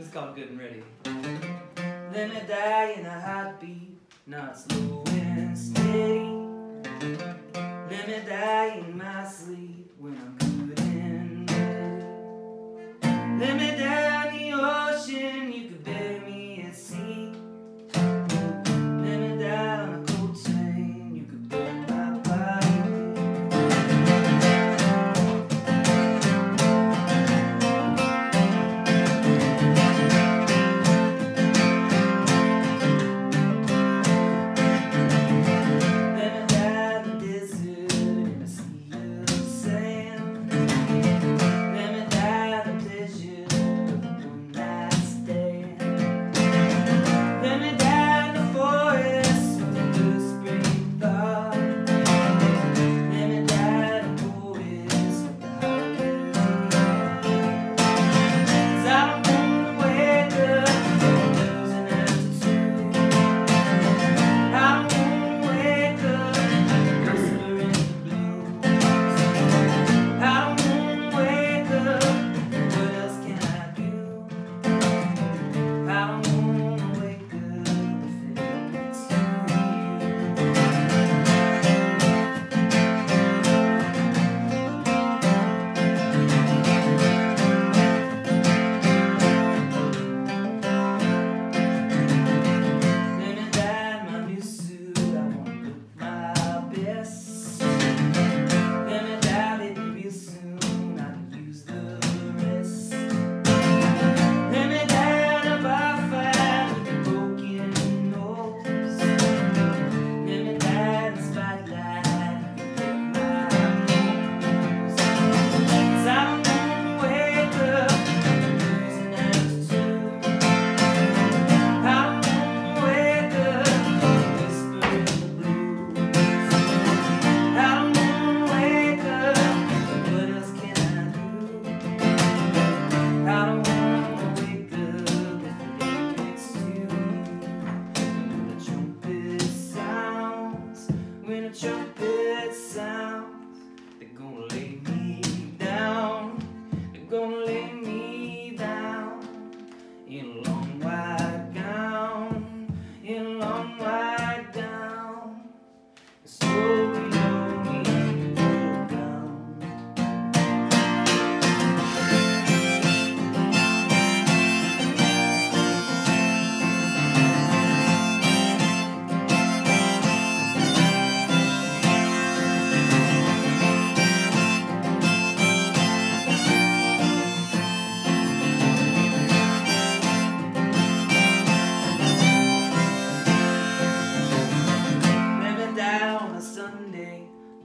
It's called Good and Ready. Let me die in a heartbeat, not slow and steady. Let me die in my sleep when I'm good and ready. Let me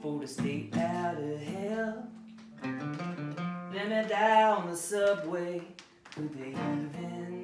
for to stay out of hell. Let me die on the subway. Could they even